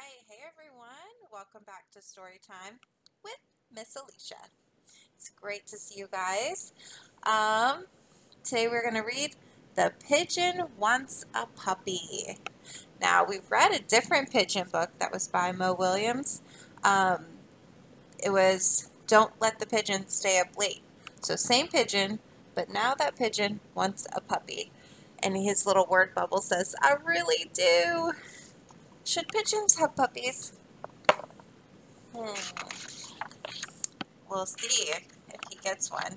right, hey everyone, welcome back to story time with Miss Elisha. It's great to see you guys. Um, today we're going to read The Pigeon Wants a Puppy. Now, we've read a different pigeon book that was by Mo Willems. Um, it was Don't Let the Pigeon Stay Up Late. So, same pigeon, but now that pigeon wants a puppy. And his little word bubble says, I really do. Should pigeons have puppies? Hmm. We'll see if he gets one.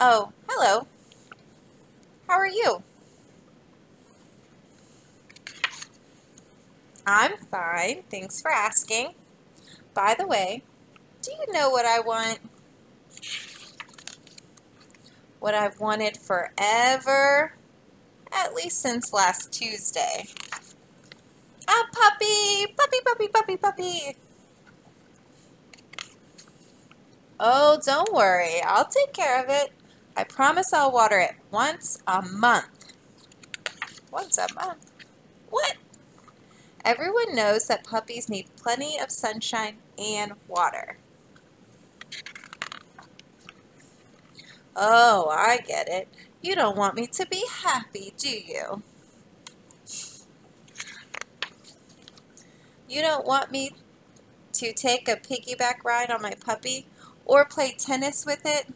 Oh, hello. How are you? I'm fine. Thanks for asking. By the way, do you know what I want? What I've wanted forever? At least since last Tuesday. A puppy! Puppy, puppy, puppy, puppy! Oh, don't worry. I'll take care of it. I promise I'll water it once a month. Once a month? What? Everyone knows that puppies need plenty of sunshine and water. Oh, I get it. You don't want me to be happy, do you? You don't want me to take a piggyback ride on my puppy or play tennis with it?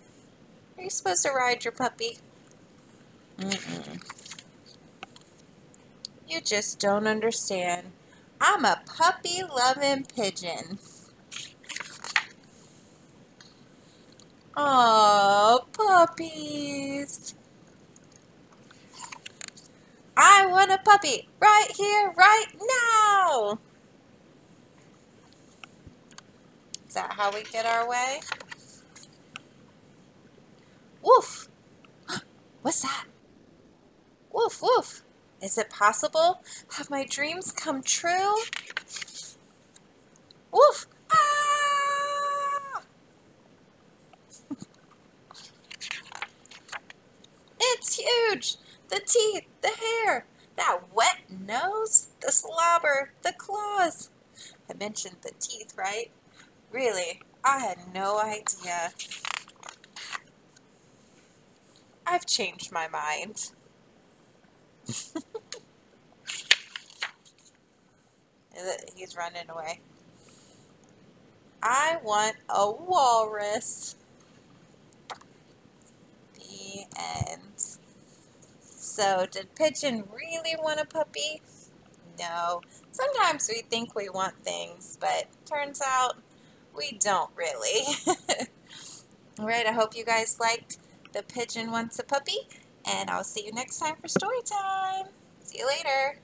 Are you supposed to ride your puppy? Mm -mm. You just don't understand. I'm a puppy-loving pigeon. Oh, puppies. I want a puppy right here, right now. Is that how we get our way? Woof. What's that? Woof, woof. Is it possible? Have my dreams come true? Woof. Ah! it's huge. The teeth, the hair, that wet nose, the slobber, the claws. I mentioned the teeth, right? Really, I had no idea. I've changed my mind. He's running away. I want a walrus. The end. So, did Pigeon really want a puppy? No. Sometimes we think we want things, but turns out we don't really. Alright, I hope you guys liked The Pigeon Wants a Puppy, and I'll see you next time for story time. See you later.